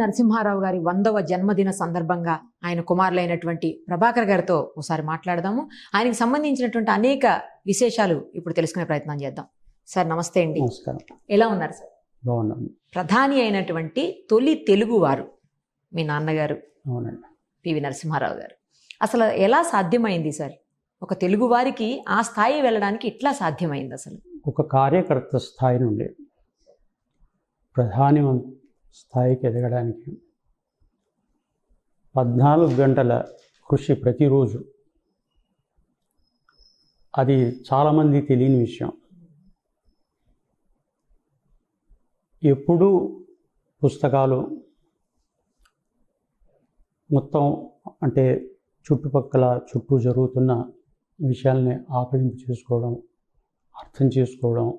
నరసింహారావు గారి వందవ జన్మదిన సందర్భంగా ఆయన కుమారులైనటువంటి ప్రభాకర్ గారితో ఒకసారి మాట్లాడదాము. ఆయనకి సంబంధించినటువంటి అనేక విశేషాలు ఇప్పుడు తెలుసుకునే ప్రయత్నం చేద్దాం. సార్ నమస్తే అండి. నమస్కారం. ఎలా ఉన్నారు సార్? బాగున్నాను. ప్రధాని అయినటువంటి తొలి తెలుగువారు మీ నాన్నగారు అవునండి. పివి నరసింహారావు గారు. అసలు ఎలా సాధ్యమైంది సార్? ఒక తెలుగు వారికి ఆ స్థాయి వెళ్ళడానికి ఇట్లా సాధ్యమైంది అసలు? ఒక కార్యకర్త స్థాయి నుండి ప్రధాని స్థాయికి ఎదగడానికి పద్నాలుగు గంటల కృషి ప్రతిరోజు. అది చాలామంది తెలియని విషయం. ఎప్పుడూ పుస్తకాలు మొత్తం అంటే చుట్టుపక్కల చుట్టూ జరుగుతున్న విషయాల్ని ఆకలింపు చేసుకోవడం అర్థం చేసుకోవడం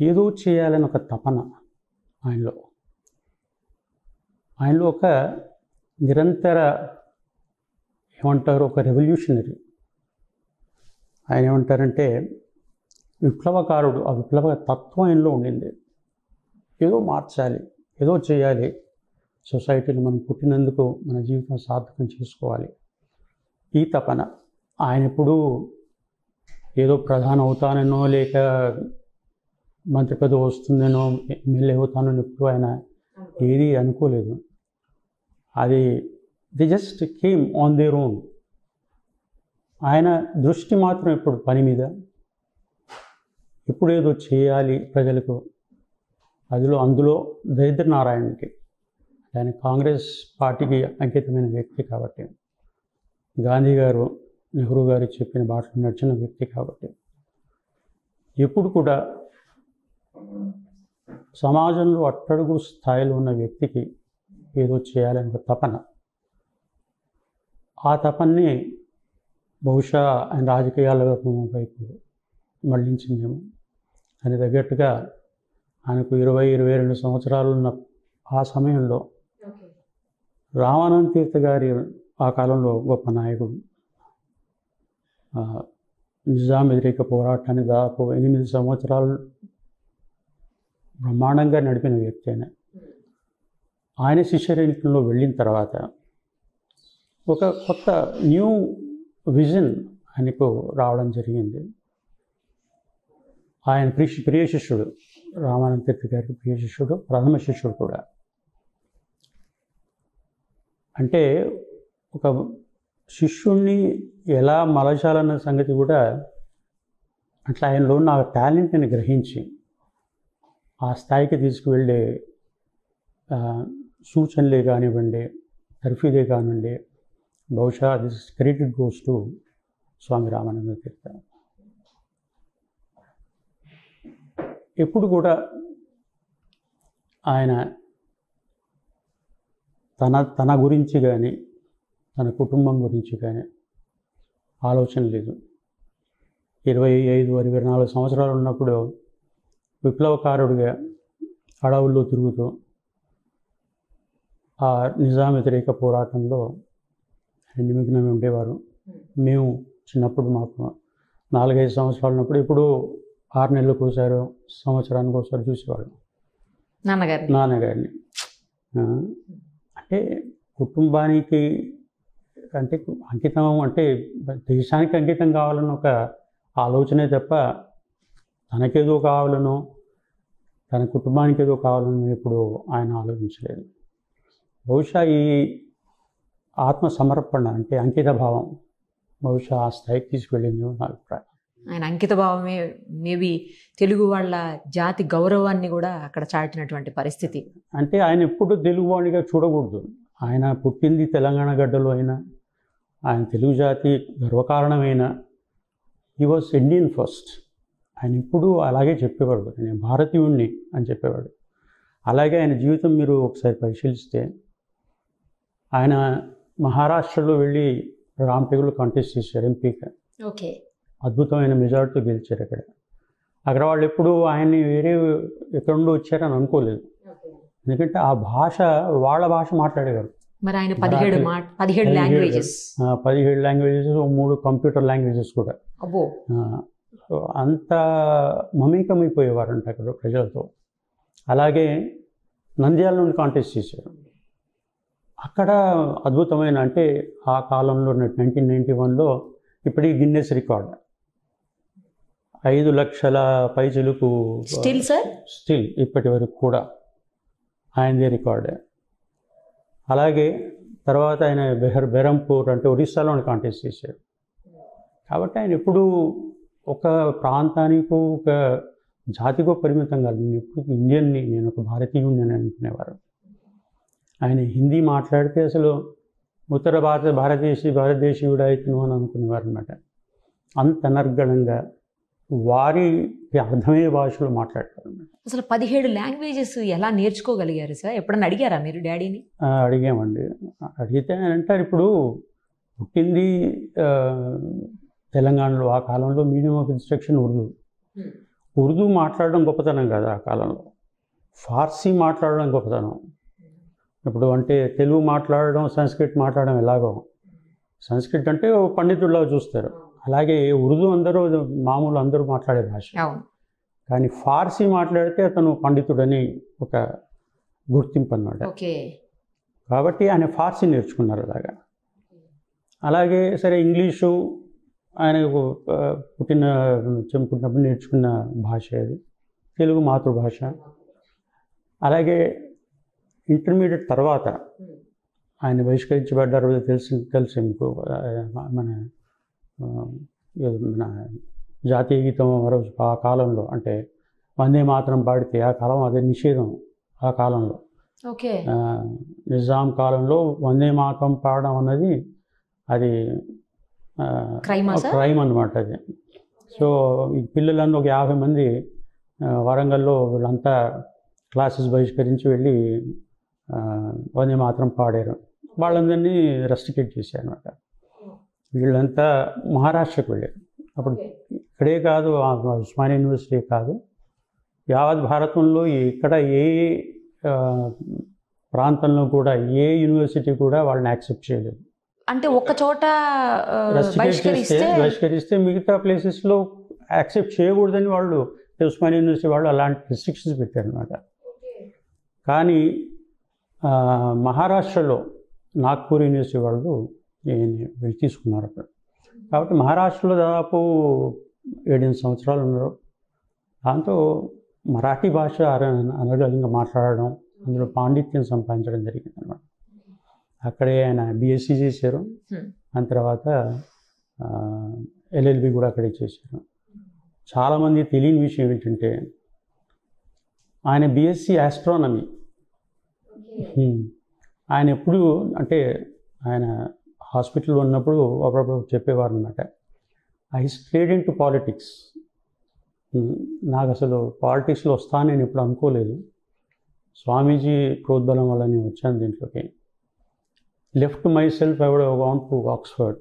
ఏదో చేయాలని ఒక తపన ఆయనలో. ఆయనలో ఒక నిరంతర ఏమంటారు ఒక రెవల్యూషనరీ ఆయన ఏమంటారంటే విప్లవకారుడు ఆ విప్లవ తత్వం ఆయనలో ఉండింది. ఏదో మార్చాలి ఏదో చేయాలి. సొసైటీని మనం పుట్టినందుకు మన జీవితం సార్థకం చేసుకోవాలి. ఈ తపన. ఆయన ఎప్పుడు ఏదో ప్రధాన అవుతానో లేక మంత్రి పదవి వస్తుందేనో ఎమ్మెల్యే అవుతానో ఎప్పుడు ఆయన ఏది అనుకోలేదు. అది the just came on their own ఆయన దృష్టి మాత్రం ఇప్పుడు పని మీద? ఇప్పుడేదో చేయాలి ప్రజలకు. అదిలో అందులో దరిద్ర నారాయణకి ఆయన కాంగ్రెస్ పార్టీకి అంకితమైన వ్యక్తి కాబట్టి. గాంధీ గారు నెహ్రూ గారు చెప్పిన బాటలు నడిచిన వ్యక్తి కాబట్టి. ఎప్పుడు కూడా సమాజంలో అట్టడుగు స్థాయిలో ఉన్న వ్యక్తికి ఏదో చేయాలని ఒక తపన. ఆ తపన్ని బహుశా ఆయన రాజకీయాల వైపు మళ్ళించిందేమో అని తగ్గట్టుగా ఆయనకు ఇరవై ఇరవై రెండు సంవత్సరాలు ఉన్న ఆ సమయంలో రామానంద తీర్థ గారి ఆ కాలంలో గొప్ప నాయకుడు. నిజాం వ్యతిరేక పోరాటాన్ని దాదాపు ఎనిమిది సంవత్సరాలు బ్రహ్మాండంగా నడిపిన వ్యక్తి ఆయన. ఆయన శిష్యరేఖంలో వెళ్ళిన తర్వాత ఒక కొత్త న్యూ విజన్ ఆయనకు రావడం జరిగింది. ఆయన ప్రియ ప్రియ శిష్యుడు రామానంద తీర్థ గారికి ప్రియ శిష్యుడు ప్రథమ శిష్యుడు కూడా. అంటే ఒక శిష్యుణ్ణి ఎలా మలచాలన్న సంగతి కూడా అట్లా ఆయనలో ఉన్న టాలెంట్ని గ్రహించి ఆ స్థాయికి తీసుకువెళ్ళే సూచనలే కానివ్వండి తర్ఫీదే కానివ్వండి బహుశా this credit goes to Swami Ramananda Tirtha. ఎప్పుడు కూడా ఆయన తన తన గురించి కానీ తన కుటుంబం గురించి కానీ ఆలోచన లేదు. ఇరవై ఐదు ఇరవై నాలుగు సంవత్సరాలు ఉన్నప్పుడు విప్లవకారుడిగా అడవుల్లో తిరుగుతూ ఆ నిజాం వ్యతిరేక పోరాటంలో నిమగ్నమై ఉండేవారు. మేము చిన్నప్పుడు మాకు నాలుగైదు సంవత్సరాలు ఉన్నప్పుడు ఇప్పుడు ఆరు నెలలకు ఒకసారి సంవత్సరానికి ఒకసారి చూసేవాళ్ళం. నాన్నగారిని? నాన్నగారిని. అంటే కుటుంబానికి అంటే అంకితం అంటే దేశానికి అంకితం కావాలన్న ఒక ఆలోచనే తప్ప తనకేదో కావాలనో తన కుటుంబానికి ఏదో కావాలని ఎప్పుడు ఆయన ఆలోచించలేదు. బహుశా ఈ ఆత్మ సమర్పణ అంటే అంకిత భావం బహుశా ఆ స్థాయికి తీసుకెళ్ళింది నా అభిప్రాయం. ఆయన అంకిత భావమే మేబీ తెలుగు వాళ్ళ జాతి గౌరవాన్ని కూడా అక్కడ చాటినటువంటి పరిస్థితి. అంటే ఆయన ఎప్పుడు తెలుగువాడిగా చూడకూడదు. ఆయన పుట్టింది తెలంగాణ గడ్డలో అయినా ఆయన తెలుగు జాతి గర్వకారణమైన ఈ వాజ్ ఇండియన్ ఫస్ట్ ఆయన ఇప్పుడు అలాగే చెప్పేవాడు. నేను భారతీయుణ్ణి అని చెప్పేవాడు. అలాగే ఆయన జీవితం మీరు ఒకసారి పరిశీలిస్తే ఆయన మహారాష్ట్రలో వెళ్ళి రాంపేగులు కాంటెస్ట్ చేశారు ఎంపీగా. ఓకే. అద్భుతమైన మెజార్టీతో గెలిచారు అక్కడ. అక్కడ వాళ్ళు ఎప్పుడు ఆయన్ని వేరే ఎక్కడ నుండి వచ్చారని అనుకోలేదు. ఎందుకంటే ఆ భాష వాళ్ళ భాష మాట్లాడేవారు. మరి ఆయన పదిహేడు పదిహేడు. లాంగ్వేజెస్ పదిహేడు లాంగ్వేజెస్ మూడు కంప్యూటర్ లాంగ్వేజెస్ కూడా. అబ్బో. సో అంత మమేకమైపోయేవారంట అక్కడ ప్రజలతో. అలాగే నంద్యాల నుండి కాంటెస్ట్ చేశారు. అక్కడ అద్భుతమైన అంటే ఆ కాలంలో నైన్టీన్ నైంటీ వన్లో ఇప్పటికి గిన్నెస్ రికార్డ్. ఐదు లక్షల పైచిలుకు స్టిల్ సార్ స్టిల్ ఇప్పటి వరకు కూడా ఆయనదే రికార్డే. అలాగే తర్వాత ఆయన బెహర్ బెరంపూర్ అంటే ఒరిస్సాలోని కాంటెస్ట్ చేశారు. కాబట్టి ఆయన ఎప్పుడు ఒక ప్రాంతానికి ఒక జాతికో పరిమితం కాదు. నేను ఎప్పుడు ఇండియన్ని నేను ఒక భారతీయుడిని అని అనుకునేవారు. ఆయన హిందీ మాట్లాడితే అసలు ఉత్తర భారత భారతదేశీ భారతదేశీయుడు అవుతున్నావు అని అనుకునేవారు అనమాట అంత అనర్గళంగా వారికి అర్థమయ్యే భాషలో మాట్లాడతారు. అసలు పదిహేడు లాంగ్వేజెస్ ఎలా నేర్చుకోగలిగారు సార్? ఎప్పుడన్నా అడిగారా మీరు డాడీని? అడిగామండి. అడిగితే ఆయన అంటారు ఇప్పుడు పుట్టింది తెలంగాణలో ఆ కాలంలో medium of instruction Urdu. Urdu మాట్లాడడం గొప్పతనం కాదు ఆ కాలంలో. ఫార్సీ మాట్లాడడం గొప్పతనం. ఇప్పుడు అంటే తెలుగు మాట్లాడడం సంస్కృత్ మాట్లాడడం ఎలాగో. సంస్కృత్ అంటే పండితుల్లా చూస్తారు. అలాగే ఉర్దూ అందరూ మామూలు అందరూ మాట్లాడే భాష. కానీ ఫార్సీ మాట్లాడితే అతను పండితుడని ఒక గుర్తింపు అన్నమాట. కాబట్టి ఆయన ఫార్సీ నేర్చుకున్నారు అలాగా. అలాగే సరే ఇంగ్లీషు ఆయన పుట్టిన చెప్పుకున్నప్పుడు నేర్చుకున్న భాష అది. తెలుగు మాతృభాష. అలాగే ఇంటర్మీడియట్ తర్వాత ఆయన బహిష్కరించబడ్డారు తెలిసి తెలిసి మీకు. మన మన జాతీయ గీతం రోజు ఆ కాలంలో అంటే వందే మాత్రం పాడితే ఆ కాలం అదే నిషేధం ఆ కాలంలో. ఓకే. నిజాం కాలంలో వందే మాతం పాడడం అన్నది అది? క్రైమ్ అనమాట అది. సో ఈ పిల్లలందరూ ఒక యాభై మంది వరంగల్లో వీళ్ళంతా క్లాసెస్ బహిష్కరించి వెళ్ళి వందే మాత్రం పాడారు. వాళ్ళందరినీ రెస్టికేట్ చేశారు అనమాట వీళ్ళంతా మహారాష్ట్రకు వెళ్ళారు. అప్పుడు ఇక్కడే కాదు ఉస్మానియా యూనివర్సిటీ కాదు. యావత్ భారతంలో ఇక్కడ ఏ ప్రాంతంలో కూడా ఏ యూనివర్సిటీ కూడా వాళ్ళని యాక్సెప్ట్ చేయలేదు. అంటే ఒక చోట బహిష్కరిస్తే మిగతా ప్లేసెస్లో యాక్సెప్ట్ చేయకూడదని వాళ్ళు ఉస్మానియా యూనివర్సిటీ వాళ్ళు అలాంటి రిస్ట్రిక్షన్స్ పెట్టారనమాట కానీ ఆ, మహారాష్ట్రలో నాగ్పూర్ యూనివర్సిటీ వాళ్ళు తీసుకున్నారు అక్కడ. కాబట్టి మహారాష్ట్రలో దాదాపు ఏడెనిమిది సంవత్సరాలు ఉన్నారు. దాంతో మరాఠీ భాష అనర్గళంగా మాట్లాడడం అందులో పాండిత్యం సంపాదించడం జరిగింది అనమాట అక్కడే ఆయన బీఎస్సీ చేశారు. దాని తర్వాత ఎల్ఎల్బి కూడా అక్కడే చేశారు. చాలామంది తెలియని విషయం ఏంటంటే ఆయన బీఎస్సీ ఆస్ట్రానమీ ఆయన ఎప్పుడు అంటే ఆయన హాస్పిటల్లో ఉన్నప్పుడు అప్పుడప్పుడు చెప్పేవారు అనమాట I strayed in to politics నాకు అసలు పాలిటిక్స్లో వస్తానని నేను ఎప్పుడు అనుకోలేదు. స్వామీజీ ప్రోద్బలం వల్ల నేను వచ్చాను దీంట్లోకి. Left myself I would want to Oxford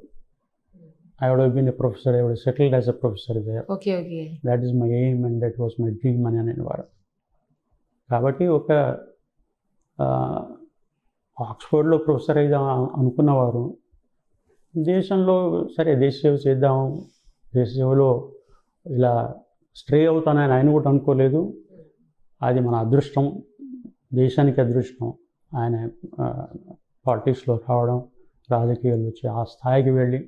I would been a professor I would settled as a professor there okay okay that is my aim and that was my dream అని అనేవారు కాబట్టి ఒక ఆక్స్ఫర్డ్లో ప్రొఫెసర్ అయితే అనుకున్నవారు దేశంలో సరే దేశ సేవ చేద్దాం దేశ సేవలో ఇలా స్ట్రే అవుతానని ఆయన కూడా అనుకోలేదు. అది మన అదృష్టం దేశానికి అదృష్టం. ఆయన పాలిటిక్స్లో రావడం రాజకీయాలు వచ్చి ఆ స్థాయికి వెళ్ళి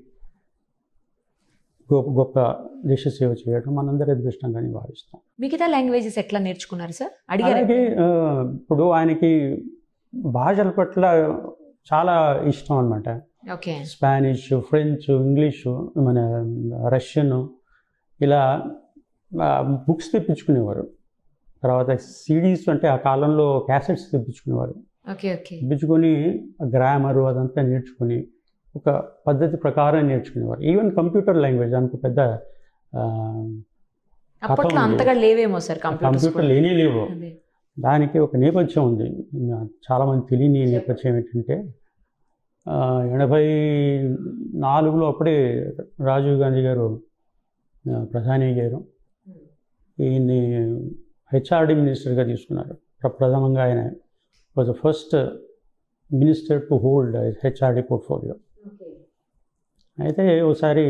గొప్ప గొప్ప దేశ సేవ చేయడం మనందరి అదృష్టంగానే భావిస్తాం మిగతా లాంగ్వేజెస్ ఎట్లా నేర్చుకున్నారు సార్? అడిగారు అలాగే ఇప్పుడు ఆయనకి భాషల పట్ల చాలా ఇష్టం అనమాట ఓకే. స్పానిష్ ఫ్రెంచ్ ఇంగ్లీషు మన రష్యన్ ఇలా బుక్స్ తెప్పించుకునేవారు. తర్వాత సిడీస్ అంటే ఆ కాలంలో క్యాసెట్స్ తెప్పించుకునేవారు. తెప్పించుకొని గ్రామరు అదంతా నేర్చుకొని ఒక పద్ధతి ప్రకారం నేర్చుకునేవారు. ఈవెన్ కంప్యూటర్ లాంగ్వేజ్ దానికి పెద్ద ఆ, అప్పట్లో ఉంది. అంతగా లేవేమో సార్ కంప్యూటర్స్ కంప్యూటర్ లేనే లేవు. దానికి ఒక నేపథ్యం ఉంది. చాలామంది తెలియని నేపథ్యం ఏంటంటే ఎనభై నాలుగులో అప్పుడే రాజీవ్ గాంధీ గారు ప్రధాని అయ్యారు. ఈయన్ని హెచ్ఆర్డి మినిస్టర్గా తీసుకున్నారు. ప్ర- ప్రథమంగా ఆయన. Was the first minister to hold HRD portfolio అయితే ఒకసారి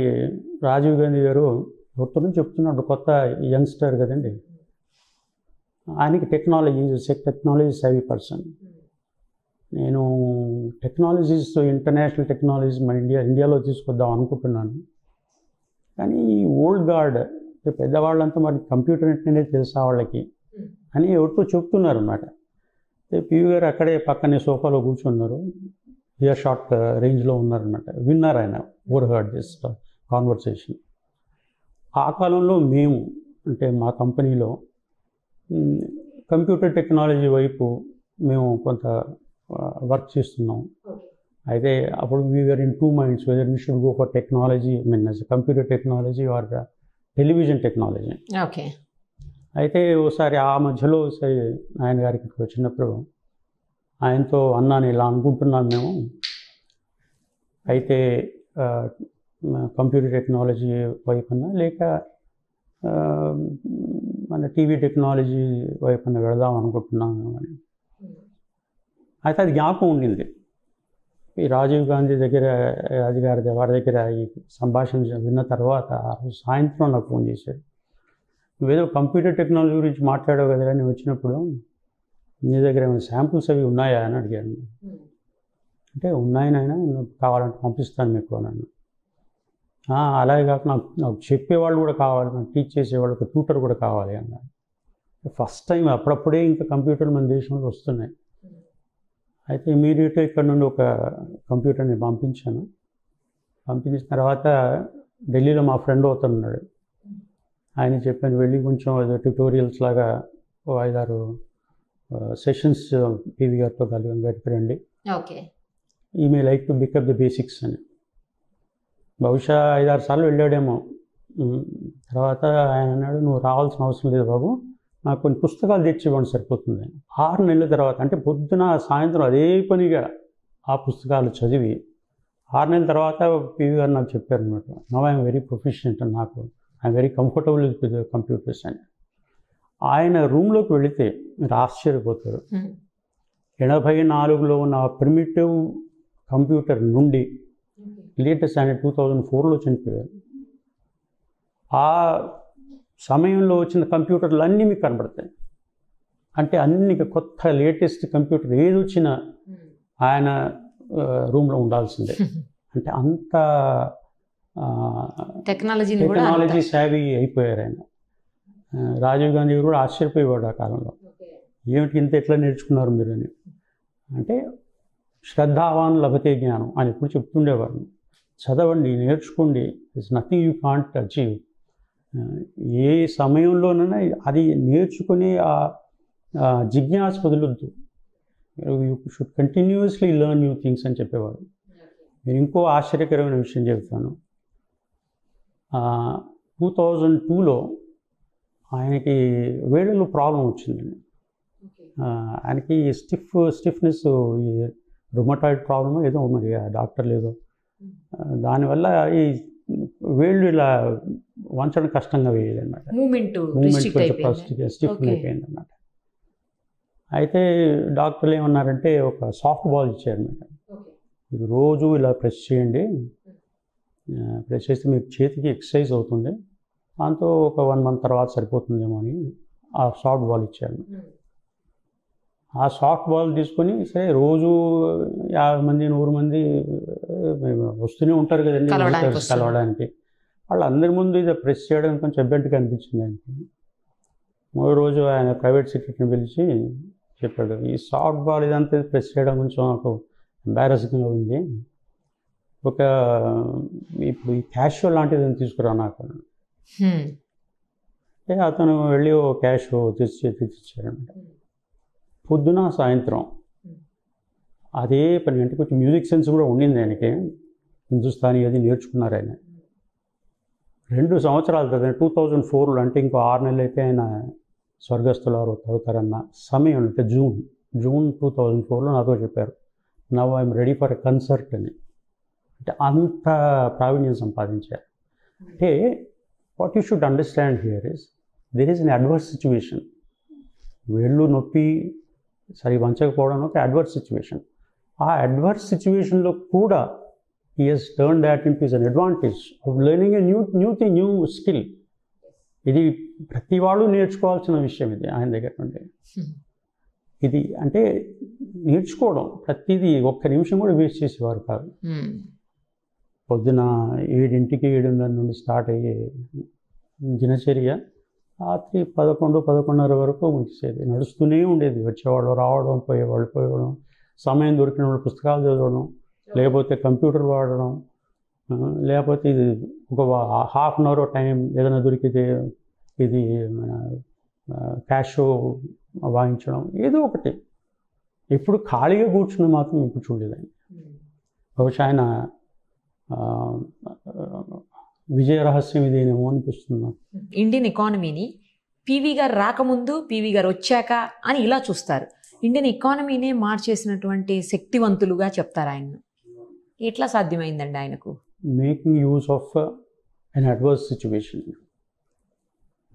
రాజీవ్ గాంధీ గారు ఎవరితో నుంచి చెప్తున్నాడు కొత్త యంగ్స్టర్ కదండి. ఆయనకి టెక్నాలజీ టెక్నాలజీ సేవీ పర్సన్ నేను టెక్నాలజీస్ ఇంటర్నేషనల్ టెక్నాలజీస్ మన ఇండియా ఇండియాలో తీసుకొద్దాం అనుకుంటున్నాను. కానీ ఈ ఓల్డ్ గార్డ్ పెద్దవాళ్ళంతా మరి కంప్యూటర్ అంటే తెలుసా వాళ్ళకి? అని ఎవరితో చెప్తున్నారు అన్నమాట పివి గారు అక్కడే పక్కనే సోఫాలో కూర్చున్నారు. ఇయర్ షార్ట్ రేంజ్లో ఉన్నారన్నమాట. విన్నారు ఆయన ఓవర్ హర్డ్ జస్ట్ కాన్వర్సేషన్. ఆ కాలంలో మేము అంటే మా కంపెనీలో కంప్యూటర్ టెక్నాలజీ వైపు మేము కొంత వర్క్ చేస్తున్నాం. అయితే అప్పుడు we're in two minds whether we should go for technology mean computer technology or television technology. Okay. అయితే ఓసారి ఆ మధ్యలో ఒకసారి ఆయన గారికి ఇక్కడికి వచ్చినప్పుడు ఆయనతో అన్నాను ఇలా అనుకుంటున్నాం మేము. అయితే కంప్యూటర్ టెక్నాలజీ వైపున లేక మన టీవీ టెక్నాలజీ వైపున వెళదాం అనుకుంటున్నాము అని. అయితే అది జ్ఞాపకం ఉండింది. ఈ రాజీవ్ గాంధీ దగ్గర రాజుగారి వారి దగ్గర ఈ సంభాషణ విన్న తర్వాత ఆ రోజు సాయంత్రం నాకు ఫోన్ చేశాడు. నువ్వేదో కంప్యూటర్ టెక్నాలజీ గురించి మాట్లాడావు కదా నేను వచ్చినప్పుడు నీ దగ్గర ఏమైనా శాంపుల్స్ అవి ఉన్నాయా అని అడిగాను. అంటే ఉన్నాయి నాయన నువ్వు కావాలంటే పంపిస్తాను మీకు అన్నాను. అలాగే కాక నాకు నాకు చెప్పేవాళ్ళు కూడా కావాలి నాకు టీచ్ చేసేవాళ్ళు ఒక ట్యూటర్ కూడా కావాలి అన్నాను. ఫస్ట్ టైం అప్పుడప్పుడే ఇంకా కంప్యూటర్ మన దేశంలో వస్తున్నాయి. అయితే ఇమీడియట్గా ఇక్కడ నుండి ఒక కంప్యూటర్ని పంపించాను. పంపించిన తర్వాత ఢిల్లీలో మా ఫ్రెండ్ అవుతున్నాడు ఆయన చెప్పాను వెళ్ళి కొంచెం ఏదో ట్యూటోరియల్స్ లాగా ఐదారు సెషన్స్ పీవీ గారితో కలిగి గడిపి రండి. ఓకే. ఈ may like to pick up the basics అని. బహుశా ఐదారు సార్లు వెళ్ళాడేమో. తర్వాత ఆయన అన్నాడు నువ్వు రావాల్సిన అవసరం లేదు బాబు. నాకు కొన్ని పుస్తకాలు తెచ్చి ఇవ్వండి సరిపోతుంది. ఆరు నెలల తర్వాత అంటే పొద్దున సాయంత్రం అదే పనిగా ఆ పుస్తకాలు చదివి ఆరు నెలల తర్వాత పివి గారు నాకు చెప్పారు అనమాట నవ్ ఐఎమ్ వెరీ ప్రొఫెషనెంట్ అని నాకు I'm very comfortable with computers అని ఆయన రూమ్లోకి వెళితే మీరు ఆశ్చర్యపోతారు. ఎనభై నాలుగులో ఉన్న ప్రిమిటివ్ కంప్యూటర్ నుండి లేటెస్ట్ ఆయన టూ థౌజండ్ ఫోర్లో చనిపోయారు. ఆ సమయంలో వచ్చిన కంప్యూటర్లు అన్నీ మీకు కనబడతాయి. అంటే అన్ని కొత్త లేటెస్ట్ కంప్యూటర్ ఏది వచ్చినా ఆయన రూమ్లో ఉండాల్సిందే. అంటే అంత టెక్నాలజీని కూడా టెక్నాలజీ సేవీ అయిపోయారు ఆయన. రాజీవ్ గాంధీ గారు కూడా ఆశ్చర్యపోయేవాడు ఆ కాలంలో. ఏమిటి ఇంత ఎట్లా నేర్చుకున్నారు మీరు అని అంటే శ్రద్ధావాన్ లభతే జ్ఞానం అని ఎప్పుడు చెప్తుండేవారు. చదవండి నేర్చుకోండి. It's nothing you can't achieve ఏ సమయంలోనైనా అది నేర్చుకుని ఆ ఆ జిజ్ఞాస వదలొద్దు. You should continuously learn new things అని చెప్పేవారు. నేను ఇంకో ఆశ్చర్యకరమైన విషయం చెబుతాను. టూ థౌజండ్ టూలో ఆయనకి వేళ్ళలో ప్రాబ్లం వచ్చిందండి ఆయనకి స్టిఫ్ స్టిఫ్నెస్ ఈ రుమటాయిడ్ ప్రాబ్లమ్ ఏదో మరి ఆ డాక్టర్ లేదో దానివల్ల ఈ వేళ్ళు ఇలా వంచడం కష్టంగా వేయాలి అనమాట మూమెంట్ కొంచెం స్టిఫ్. అయిపోయింది అనమాట అయితే డాక్టర్లు ఏమన్నారంటే ఒక సాఫ్ట్ బాల్ ఇచ్చారనమాట ఇది రోజు ఇలా ప్రెస్ చేయండి ప్రెస్ చేస్తే మీకు చేతికి ఎక్సర్సైజ్ అవుతుంది. దాంతో ఒక వన్ మంత్ తర్వాత సరిపోతుందేమో అని ఆ సాఫ్ట్ బాల్ ఇచ్చారు. ఆ సాఫ్ట్ బాల్ తీసుకొని సరే రోజు యాభై మంది నూరు మంది వస్తూనే ఉంటారు కదండి కలవడానికి వాళ్ళందరి ముందు ఇది ప్రెస్ చేయడం కొంచెం ఇబ్బందిగా అనిపించింది ఆయనకి. మూడో రోజు ఆయన ప్రైవేట్ సెక్రటరీని పిలిచి చెప్పాడు ఈ సాఫ్ట్ బాల్ ఇదంతా ప్రెస్ చేయడం కొంచెం నాకు ఎంబారసింగ్గా ఉంది. ఒక ఇప్పుడు ఈ క్యాషువల్ లాంటిది తీసుకురా నాకు. అంటే అతను వెళ్ళి ఓ క్యాష్ తెచ్చి తెచ్చిచ్చారనమాట పొద్దున సాయంత్రం అదే పని అంటే కొంచెం మ్యూజిక్ సెన్స్ కూడా ఉండింది ఆయనకి. హిందుస్థానీ అది నేర్చుకున్నారు ఆయన. రెండు సంవత్సరాల తర్వాత టూ థౌజండ్ ఫోర్లో అంటే ఇంకో ఆరు నెలలు అయితే ఆయన స్వర్గస్థులు అవుతారన్న సమయం అంటే జూన్ జూన్ టూ థౌజండ్ ఫోర్లో నాతో చెప్పారు. Now I'm ready for a concert అని. అంటే అంత ప్రావీణ్యం సంపాదించారు. అంటే what you should understand here is there is an adverse situation వేళ్ళు నొప్పి సరి వంచకపోవడం ఒక అడ్వర్స్ సిచ్యువేషన్ ఆ అడ్వర్స్ సిచ్యువేషన్లో కూడా ఈ he's turn that in is an advantage of learning a new new thing new skill ఇది ప్రతి వాళ్ళు నేర్చుకోవాల్సిన విషయం ఇది ఆయన దగ్గర నుండి. ఇది అంటే నేర్చుకోవడం ప్రతిదీ ఒక్క నిమిషం కూడా వేస్ట్ చేసేవారు కాదు. Hmm. పొద్దున ఏడింటికి ఏడున్నర నుండి స్టార్ట్ అయ్యే దినచర్య రాత్రి పదకొండు పదకొండున్నర వరకు ముగిసేది. నడుస్తూనే ఉండేది. వచ్చేవాళ్ళు రావడం పోయేవాళ్ళు పోయేవాళ్ళం సమయం దొరికినప్పుడు పుస్తకాలు చదవడం లేకపోతే కంప్యూటర్ వాడడం లేకపోతే ఇది ఒక హాఫ్ అన్ అవర్ టైం ఏదైనా దొరికితే ఇది మన క్యాష్ వాయించడం ఏదో ఒకటి. ఎప్పుడు ఖాళీగా కూర్చుని మాత్రం ఇప్పుడు చూడలేదండి. బహుశా ఆయన విజయ రహస్యం ఇదేనేమో అనిపిస్తుంది నాకు. ఇండియన్ ఎకానమీని పీవీ గారు రాకముందు పీవీ గారు వచ్చాక అని ఇలా చూస్తారు. ఇండియన్ ఎకానమీనే మార్చేసినటువంటి శక్తివంతులుగా చెప్తారు ఆయన్ను ఎట్లా సాధ్యమైందండి ఆయనకు? Making use of an adverse situation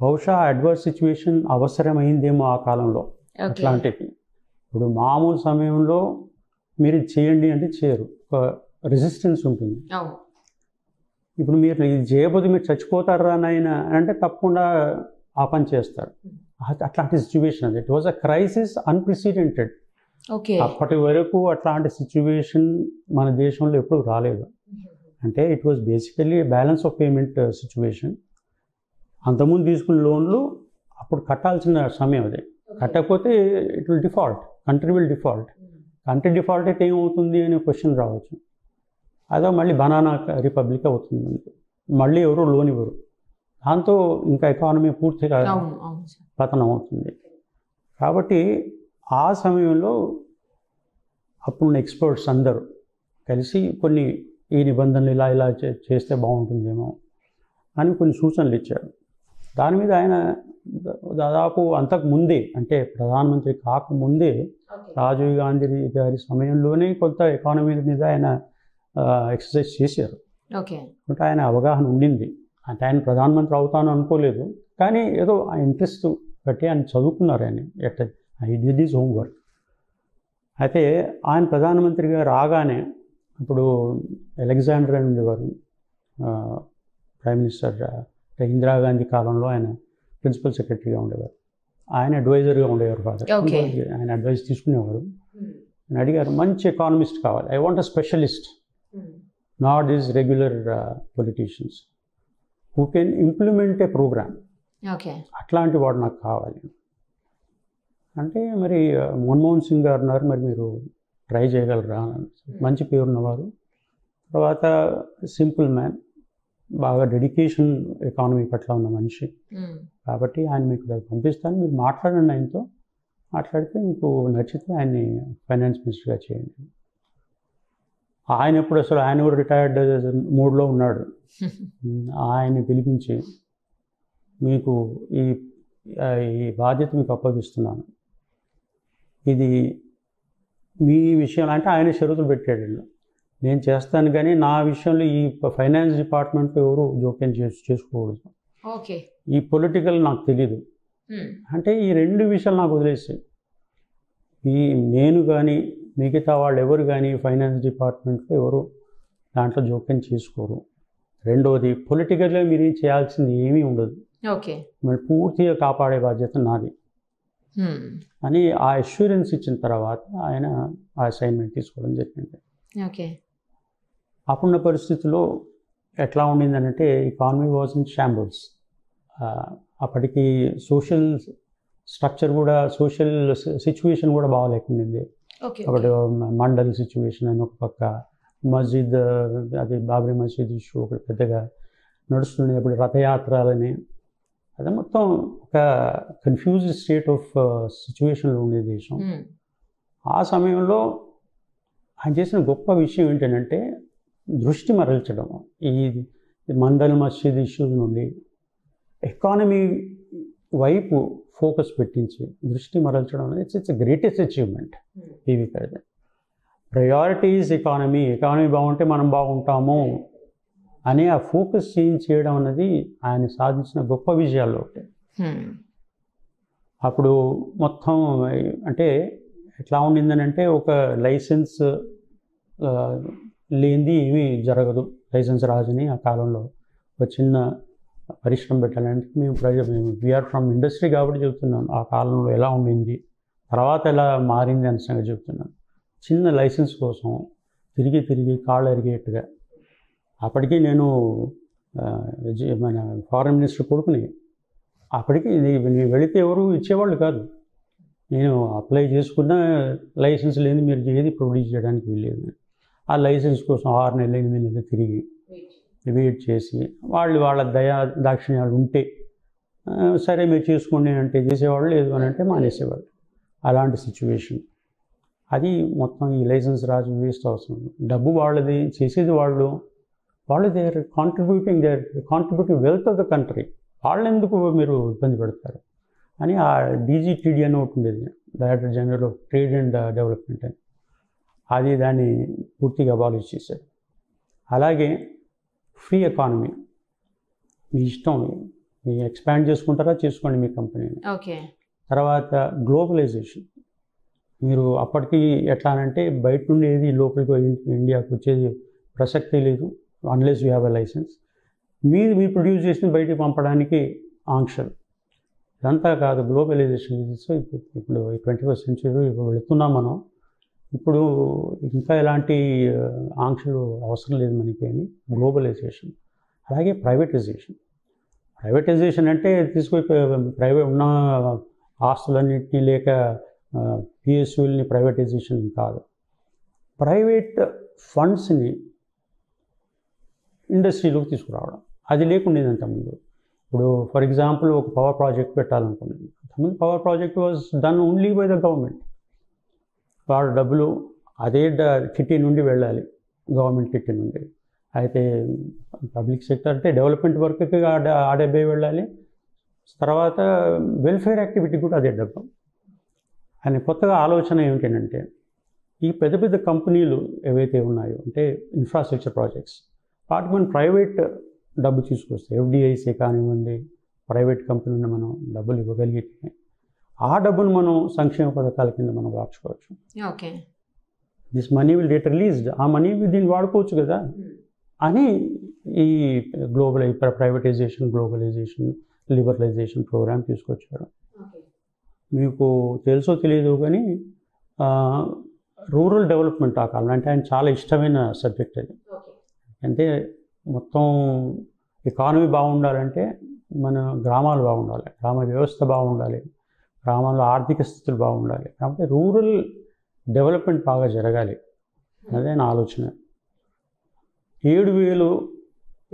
బహుశా అడ్వర్స్ సిచ్యువేషన్ అవసరమైందేమో ఆ కాలంలో అట్లాంటిది. ఇప్పుడు మామూలు సమయంలో మీరు చేయండి అంటే చేయరు. రెసిస్టెన్స్ ఉంటుంది. ఇప్పుడు మీరు ఇది చేయకపోతే మీరు చచ్చిపోతారా నాయన అంటే తప్పకుండా ఆ పని చేస్తారు. అట్- అట్లాంటి సిచ్యువేషన్ అది. It was a crisis unprecedented అప్పటి వరకు అట్లాంటి సిచ్యువేషన్ మన దేశంలో ఎప్పుడు రాలేదు. అంటే it was basically balance of payment situation అంతకుముందు తీసుకున్న లోన్లు అప్పుడు కట్టాల్సిన సమయం అది. కట్టకపోతే it will default country will default country default అయితే ఏమవుతుంది అనే క్వశ్చన్ రావచ్చు. అదో మళ్ళీ బనానా రిపబ్లిక్ అవుతుంది మనకి మళ్ళీ ఎవరు లోన్ ఇవ్వరు దాంతో ఇంకా ఎకానమీ పూర్తిగా పతనం అవుతుంది. కాబట్టి ఆ సమయంలో అప్పుడున్న ఎక్స్పర్ట్స్ అందరూ కలిసి కొన్ని ఈ నిబంధనలు ఇలా ఇలా చేస్తే బాగుంటుందేమో అని కొన్ని సూచనలు ఇచ్చారు. దాని మీద ఆయన దాదాపు అంతకు ముందే అంటే ప్రధానమంత్రి కాకముందే రాజీవ్ గాంధీ గారి సమయంలోనే కొంత ఎకానమీ మీద ఆయన ఎక్సర్సైజ్ చేశారు. ఓకే. అంటే ఆయన అవగాహన ఉండింది. అంటే ఆయన ప్రధానమంత్రి అవుతాను అనుకోలేదు. కానీ ఏదో ఆ ఇంట్రెస్ట్ బట్టి ఆయన చదువుకున్నారు ఆయన. At I did his homework అయితే ఆయన ప్రధానమంత్రిగా రాగానే ఇప్పుడు అలెగ్జాండర్ అని ఉండేవారు. ప్రైమ్ మినిస్టర్ ఇందిరాగాంధీ కాలంలో ఆయన ప్రిన్సిపల్ సెక్రటరీగా ఉండేవారు. ఆయన అడ్వైజర్గా ఉండేవారు ఫాదర్. ఆయన అడ్వైస్ తీసుకునేవారు. ఆయన అడిగారు మంచి ఎకానమిస్ట్ కావాలి. I want a specialist not is regular politicians who can implement a programme okay అట్లాంటి వాడు నాకు కావాలి. అంటే మరి ఆ, మన్మోహన్ సింగ్ గారు ఉన్నారు. మరి మీరు ట్రై చేయగలరా? మంచి పేరున్నవారు తర్వాత సింపుల్ మ్యాన్. బాగా డెడికేషన్ ఎకానమీ పట్ల ఉన్న మనిషి. కాబట్టి ఆయన మీకు పంపిస్తాను. మీరు మాట్లాడండి ఆయనతో. మాట్లాడితే మీకు నచ్చితే ఆయన్ని ఫైనాన్స్ మినిస్టర్గా చేయండి. ఆయన ఎప్పుడు అసలు ఆయన కూడా రిటైర్డ్ మూడ్లో ఉన్నాడు. ఆయన్ని పిలిపించి మీకు ఈ ఈ బాధ్యత మీకు అప్పగిస్తున్నాను. ఇది మీ విషయం అంటే ఆయన షరతులు పెట్టాడు నేను చేస్తాను కానీ నా విషయంలో ఈ ఫైనాన్స్ డిపార్ట్మెంట్లో ఎవరు జోక్యం చేసు చేసుకోకూడదు. ఓకే. ఈ పొలిటికల్ నాకు తెలీదు. అంటే ఈ రెండు విషయాలు నాకు వదిలేసాయి. ఈ నేను కానీ మిగతా వాళ్ళు ఎవరు కానీ ఫైనాన్స్ డిపార్ట్మెంట్లో ఎవరు దాంట్లో జోక్యం చేసుకోరు. రెండవది పొలిటికల్గా మీరు ఏం చేయాల్సింది ఏమీ ఉండదు. ఓకే. మరి పూర్తిగా కాపాడే బాధ్యత నాది. అని ఆ అష్యూరెన్స్ ఇచ్చిన తర్వాత ఆయన ఆ అసైన్మెంట్ తీసుకోవడం జరిగింది. ఓకే. అప్పుడున్న పరిస్థితుల్లో ఎట్లా ఉండిందనంటే ఎకానమీ వాజ్ ఇన్ షాంబుల్స్ అప్పటికి సోషల్ స్ట్రక్చర్ కూడా సోషల్ సిచ్యువేషన్ కూడా బాగాలేకుండింది. ఒకటి మండల్ సిచ్యువేషన్ అని ఒక పక్క మస్జిద్ అది బాబ్రీ మస్జిద్ ఇష్యూ ఒకటి పెద్దగా నడుస్తుంది ఇప్పుడు రథయాత్రలని. అది మొత్తం ఒక కన్ఫ్యూజ్డ్ స్టేట్ ఆఫ్ సిచ్యువేషన్లో ఉండే దేశం. ఆ సమయంలో ఆయన చేసిన గొప్ప విషయం ఏంటంటే దృష్టి మరల్చడం. ఈ మండల్ మస్జిద్ ఇష్యూస్ నుండి ఎకానమీ వైపు ఫోకస్ పెట్టించి దృష్టి మరల్చడం అనేది it's it's greatest achievement P కడితే ప్రయారిటీస్ ఎకానమీ ఎకానమీ బాగుంటే మనం బాగుంటాము అని ఆ ఫోకస్ చేంజ్ చేయడం అన్నది ఆయన సాధించిన గొప్ప విజయాల్లో ఒకటి. అప్పుడు మొత్తం అంటే ఎట్లా ఉండిందనంటే ఒక లైసెన్స్ లేనిది ఏమీ జరగదు. లైసెన్స్ రాజని ఆ కాలంలో ఒక చిన్న పరిశ్రమ పెట్టాలంటే మేము ప్రజ మేము వీఆర్ ఫ్రమ్ ఇండస్ట్రీ కాబట్టి చెబుతున్నాను ఆ కాలంలో ఎలా ఉండింది తర్వాత ఎలా మారింది అని సంగతి చెప్తున్నాను. చిన్న లైసెన్స్ కోసం తిరిగి తిరిగి కాళ్ళు ఎరిగేట్టుగా అప్పటికి నేను మన ఫారెన్ మినిస్టర్ కొడుకుని అప్పటికి నేను వెళితే ఎవరు ఇచ్చేవాళ్ళు కాదు. నేను అప్లై చేసుకున్న లైసెన్స్ లేని మీరు ఏది ప్రొడ్యూస్ చేయడానికి వీల్లేదు. ఆ లైసెన్స్ కోసం ఆరు నెలలు ఎనిమిది నెలలు తిరిగి వెయిట్ చేసి వాళ్ళు వాళ్ళ దయా దాక్షిణ్యాలు ఉంటే సరే మీరు చేసుకోండి అంటే చేసేవాళ్ళు లేదు అని అంటే మానేసేవాళ్ళు. అలాంటి సిచ్యువేషన్ అది మొత్తం ఈ లైసెన్స్ రాజు వేస్ట్ అవసరం. డబ్బు వాళ్ళది చేసేది వాళ్ళు. వాళ్ళు their contributing their contributing wealth of the country వాళ్ళు ఎందుకు మీరు ఇబ్బంది పెడతారు? అని ఆ డీజీటీడీ అని ఒకటి ఉండేది. Director general of trade and development అని. అది దాన్ని పూర్తిగా అబాలిష్ చేశారు. అలాగే ఫ్రీ ఎకానమీ. మీ ఇష్టం మీ ఎక్స్పాండ్ చేసుకుంటారా చేసుకోండి మీ కంపెనీని ఓకే. తర్వాత గ్లోబలైజేషన్. మీరు అప్పటికి ఎట్లా అంటే బయట నుండి ఏది లోపలికి ఇండియాకి వచ్చేది ప్రసక్తి లేదు unless you have a licence మీరు మీరు ప్రొడ్యూస్ చేసిన బయటికి పంపడానికి ఆంక్షలు. ఇదంతా కాదు గ్లోబలైజేషన్ సో ఇప్పుడు ఇప్పుడు ట్వంటీ ఫస్ట్ సెంచరీ ఇప్పుడు వెళుతున్నాం మనం. ఇప్పుడు ఇంకా ఎలాంటి ఆంక్షలు అవసరం లేదు మనకి అని గ్లోబలైజేషన్ అలాగే ప్రైవేటైజేషన్. ప్రైవేటైజేషన్ అంటే తీసుకుపోయి ప్రైవేట్ ఉన్న ఆస్తులన్నింటినీ లేక పిఎస్యుల్ని ప్రైవేటైజేషన్ కాదు. ప్రైవేట్ ఫండ్స్ని ఇండస్ట్రీలోకి తీసుకురావడం. అది లేకుండేది అంతకుముందు ఇప్పుడు ఫర్ ఎగ్జాంపుల్ ఒక పవర్ ప్రాజెక్ట్ పెట్టాలనుకున్నాను అంతకుముందు power project was done only by the government. వాడు డబ్బులు అదే డ కిట్టి నుండి వెళ్ళాలి గవర్నమెంట్ కిట్టి నుండి. అయితే పబ్లిక్ సెక్టర్ అంటే డెవలప్మెంట్ వర్క్కి ఆ ఆ డబ్బే వెళ్ళాలి. తర్వాత వెల్ఫేర్ యాక్టివిటీ కూడా అదే డబ్బు. అని కొత్తగా ఆలోచన ఏమిటంటే ఈ పెద్ద పెద్ద కంపెనీలు ఏవైతే ఉన్నాయో అంటే ఇన్ఫ్రాస్ట్రక్చర్ ప్రాజెక్ట్స్ వాటి మనం ప్రైవేట్ డబ్బు తీసుకొస్తాయి ఎఫ్డిఐసీ కానివ్వండి ప్రైవేట్ కంపెనీని మనం డబ్బులు ఇవ్వగలిగితే ఆ డబ్బును మనం సంక్షేమ పథకాల కింద మనం వాడుకోవచ్చు okay. This money will get released ఆ మనీ దీన్ని వాడుకోవచ్చు కదా? అని ఈ global privatisation globalisation liberalisation programme తీసుకొచ్చారు. మీకు తెలుసో తెలియదు కానీ రూరల్ డెవలప్మెంట్ ఆ కాలం అంటే ఆయన చాలా ఇష్టమైన సబ్జెక్ట్ అది. అంటే మొత్తం ఎకానమీ బాగుండాలంటే మన గ్రామాలు బాగుండాలి గ్రామ వ్యవస్థ బాగుండాలి. గ్రామాల్లో ఆర్థిక స్థితులు బాగుండాలి. కాబట్టి రూరల్ డెవలప్మెంట్ బాగా జరగాలి. అదే నా ఆలోచన. ఏడు వేలు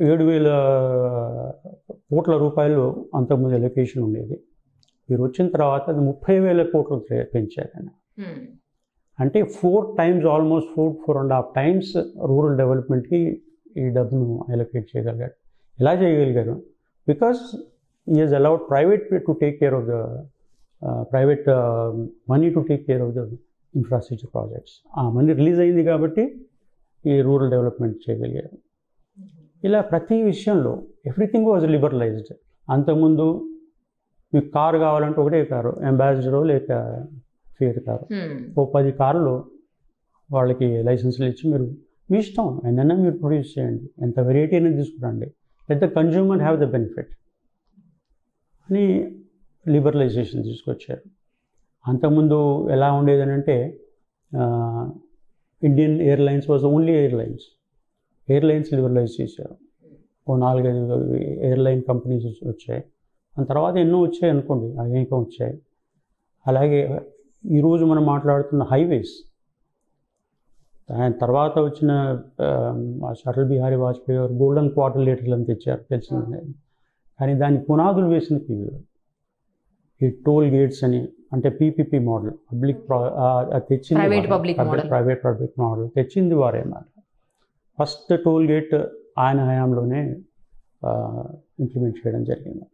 ఏడు వేల కోట్ల రూపాయలు అంతకుముందు ఎలొకేషన్ ఉండేది. మీరు వచ్చిన తర్వాత అది ముప్పై వేల కోట్లు పెంచారు ఆయన. అంటే four times almost four four and half times rural డెవలప్మెంట్కి ఈ డబ్బును అలొకేట్ చేయగలిగాడు ఎలా చేయగలిగారు? Because is allowed private to take care of the private money to take care of the infrastructure projects ఆ మనీ రిలీజ్ అయింది కాబట్టి ఈ రూరల్ డెవలప్మెంట్ చేయగలిగారు. ఇలా ప్రతి విషయంలో ఎవ్రీథింగ్ వాజ్ లిబరలైజ్డ్ అంతకుముందు మీకు కారు కావాలంటే ఒకటే కారు అంబాసిడరో లేక ఫియర్ కారు. ఓ పది కార్లు వాళ్ళకి లైసెన్సులు ఇచ్చి మీరు మీ ఇష్టం ఎన్నైనా మీరు ప్రొడ్యూస్ చేయండి. ఎంత వెరైటీ అనేది తీసుకురండి. పెద్ద కన్జ్యూమర్ హ్యావ్ ద బెనిఫిట్ అని లిబరలైజేషన్ తీసుకొచ్చారు. అంతకుముందు ఎలా ఉండేదనంటే Indian Airlines was only airlines. Airlines liberalise చేశారు. ఓ నాలుగైదు ఎయిర్లైన్ కంపెనీస్ వచ్చాయి. దాని తర్వాత ఎన్నో వచ్చాయి అనుకోండి అనేకం వచ్చాయి. అలాగే ఈరోజు మనం మాట్లాడుతున్న హైవేస్ దాని తర్వాత వచ్చిన అటల్ బిహారీ వాజ్పేయి గారు గోల్డెన్ క్వార్టర్ లీటర్లు అని తెచ్చారు తెలిసిందే. కానీ దాని పునాదులు వేసిన పీవీ గారు ఈ టోల్ గేట్స్ అని అంటే పీపీపీ మోడల్ పబ్లిక్ తెచ్చింది. Private public model. తెచ్చింది వారే ఫస్ట్ టోల్ గేట్ ఆయన హయాంలోనే ఇంప్లిమెంట్ చేయడం జరిగింది.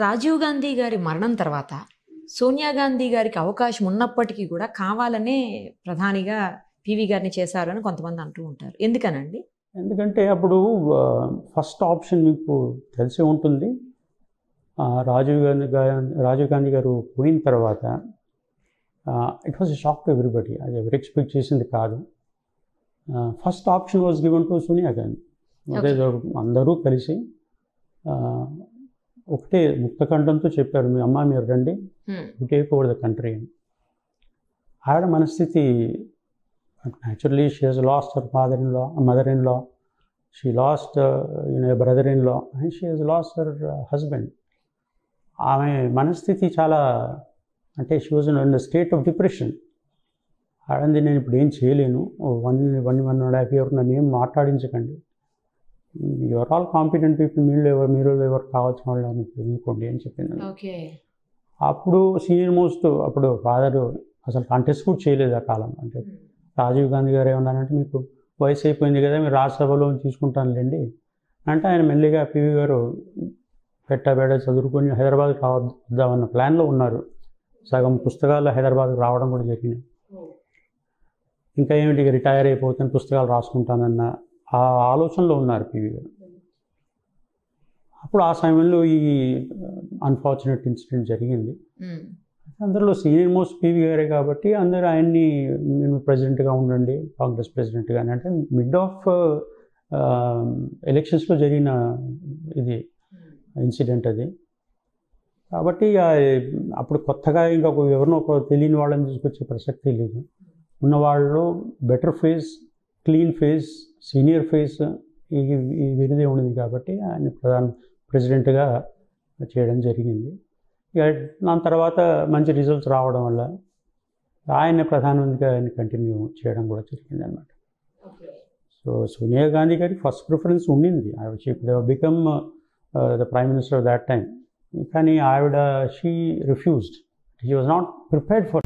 రాజీవ్ గాంధీ గారి మరణం తర్వాత సోనియా గాంధీ గారికి అవకాశం ఉన్నప్పటికీ కూడా కావాలనే ప్రధానిగా పివి గారిని చేశారని కొంతమంది అంటూ ఉంటారు. ఎందుకనండి? ఎందుకంటే అప్పుడు ఫస్ట్ ఆప్షన్ మీకు తెలిసే ఉంటుంది. రాజీవ్ గాంధీ గా- రాజీవ్ గాంధీ గారు పోయిన తర్వాత it was shock to everybody అది ఎవరు ఎక్స్పెక్ట్ చేసింది కాదు. First option was given to Sonia Gandhi అదే అందరూ కలిసి ఒకటే ముక్తకంఠంతో చెప్పారు మీ అమ్మ మీరు రండి. టేక్ ఓవర్ ద కంట్రీ అని ఆవిడ మనస్థితి actually she has lost her father in law mother in law she lost you know brother in law and she has lost her husband ఆమె మనస్థితి చాలా అంటే she was in the state of depression ఆడంది నేను ఇప్పుడు ఏం చేయలేను. One one one and half year నన్ను ఏం మాట్లాడించకండి. యువర్ ఆల్ కాంపిటెంట్ పీపుల్ మీరు ఎవరు మీరు ఎవరు కావాల్సిన వాళ్ళు అని తెలియకోండి అని చెప్పింది అప్పుడు సీనియర్ మోస్ట్ అప్పుడు ఫాదర్ అసలు కంటెస్ట్ కూడా చేయలేదు ఆ కాలం. అంటే రాజీవ్ గాంధీ గారు ఏమన్నారంటే మీకు వయసు అయిపోయింది కదా మీరు రాజ్యసభలో తీసుకుంటానులేండి. అంటే ఆయన మెల్లిగా పివి గారు పెట్టబెడ చదువుకొని హైదరాబాద్కి రావద్దామన్న ప్లాన్లో ఉన్నారు. సగం పుస్తకాలు హైదరాబాద్కి రావడం కూడా జరిగినాయి ఇంకా ఏమిటి రిటైర్ అయిపోతాను పుస్తకాలు రాసుకుంటానన్న ఆ ఆలోచనలో ఉన్నారు పివి గారు. అప్పుడు ఆ సమయంలో ఈ అన్ఫార్చునేట్ ఇన్సిడెంట్ జరిగింది. అందరిలో సీనియర్ మోస్ట్ పీవీ గారే కాబట్టి అందరూ ఆయన్ని మీరు ప్రెసిడెంట్గా ఉండండి కాంగ్రెస్ ప్రెసిడెంట్గా అంటే మిడ్ ఆఫ్ ఎలక్షన్స్లో జరిగిన ఇది ఇన్సిడెంట్ అది. కాబట్టి ఆ, అప్పుడు కొత్తగా ఇంకొక ఎవరినో ఒక తెలియని వాళ్ళని తీసుకొచ్చే ప్రసక్తి లేదు. ఉన్న వాళ్ళు better face clean face senior face ఈ విరిదే ఉన్నది కాబట్టి ఆయన ప్రధాన ప్రెసిడెంట్గా చేయడం జరిగింది. ఇక దాని తర్వాత మంచి రిజల్ట్స్ రావడం వల్ల ఆయన ప్రధానమంత్రిగా ఆయన కంటిన్యూ చేయడం కూడా జరిగింది అనమాట సో సోనియా గాంధీ గారికి ఫస్ట్ ప్రిఫరెన్స్ ఉండింది. ఆవిడ she become Uh, the prime minister of that time. Kani Ayuda, uh, she refused. She was not prepared for